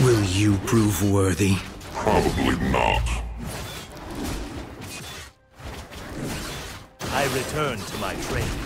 Will you prove worthy? Probably not. I return to my training.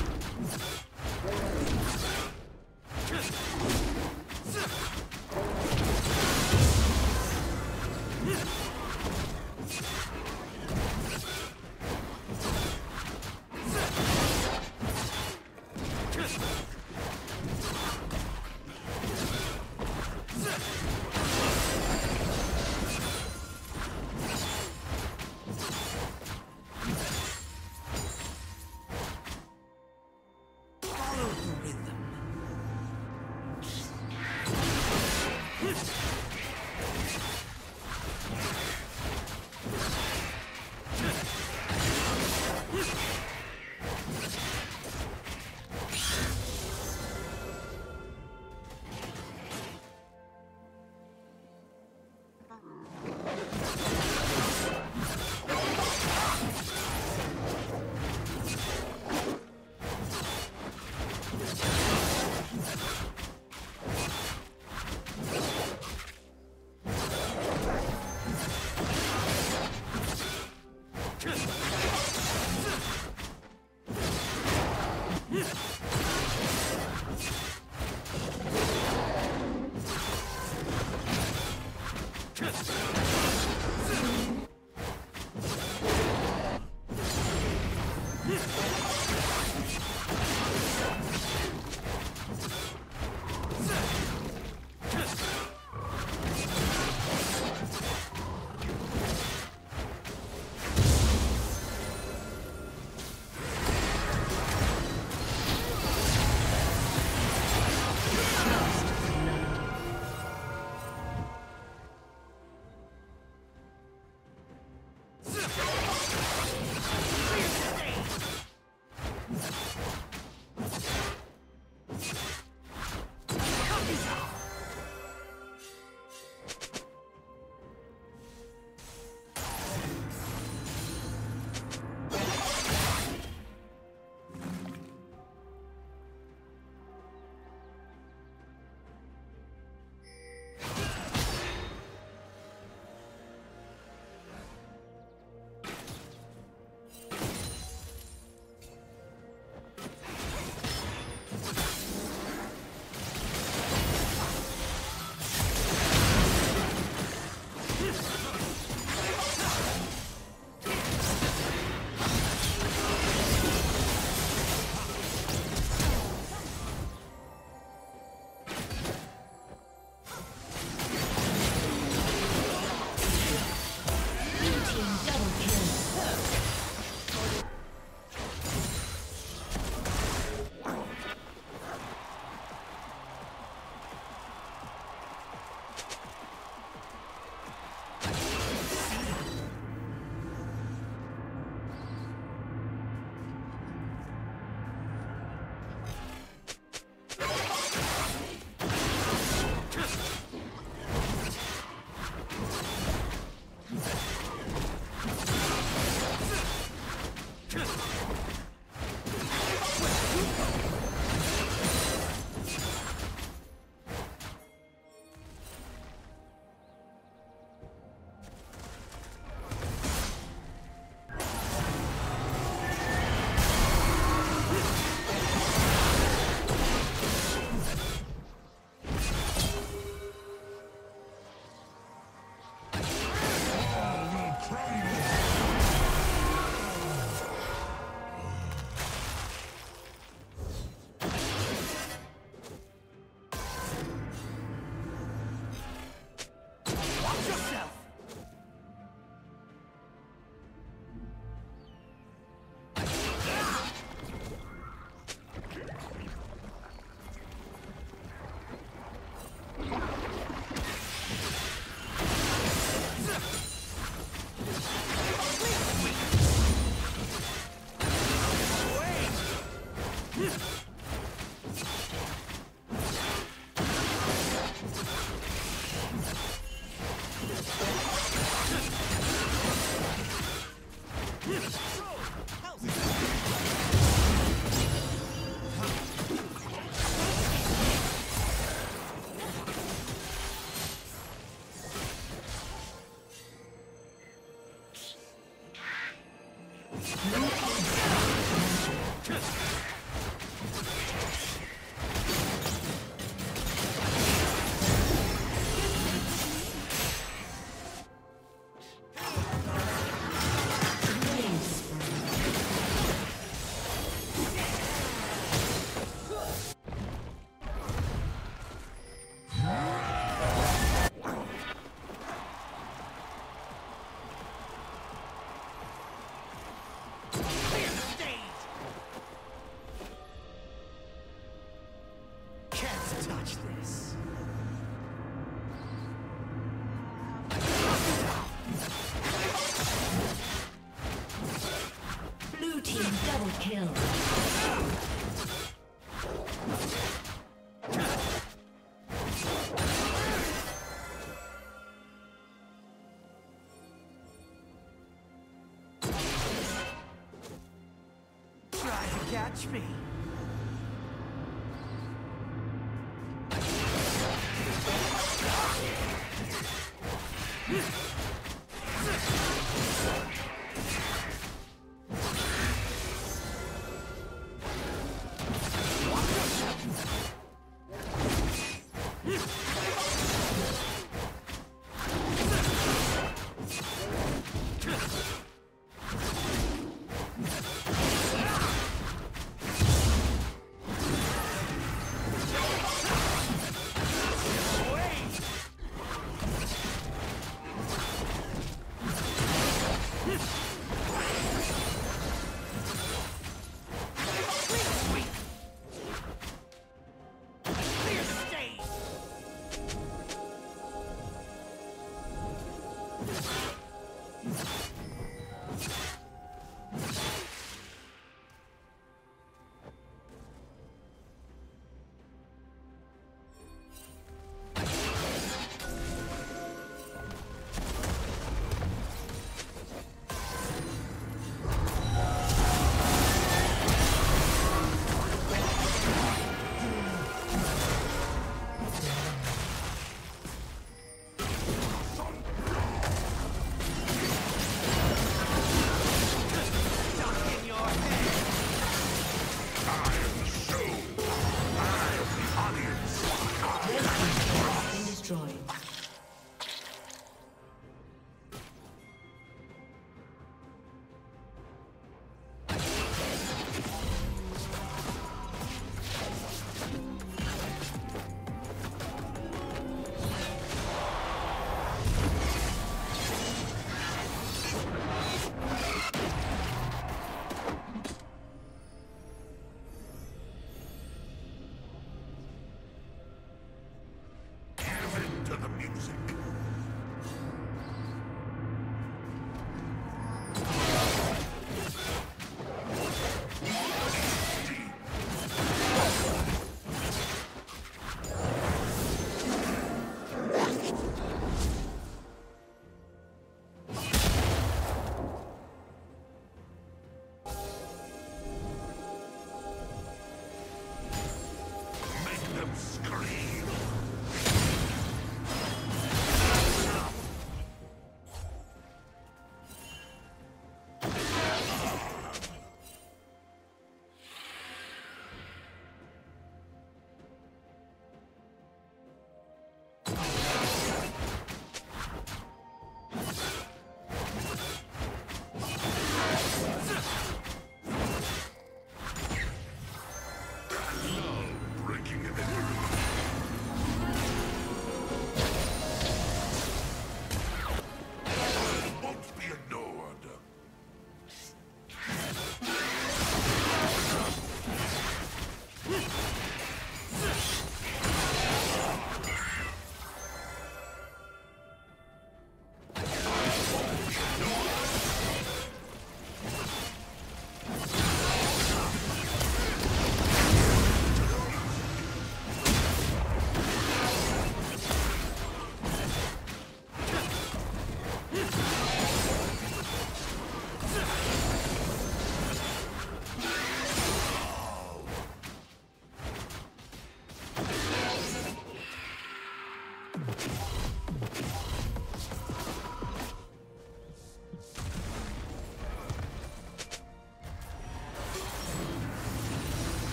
Try to catch me.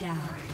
Down.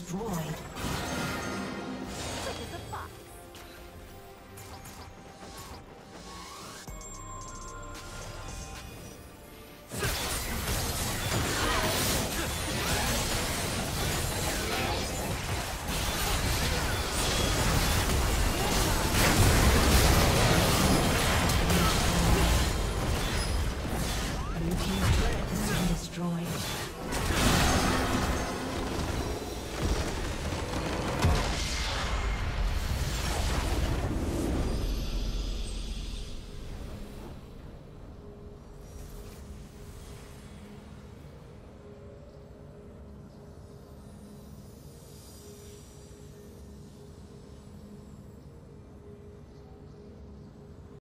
Destroyed.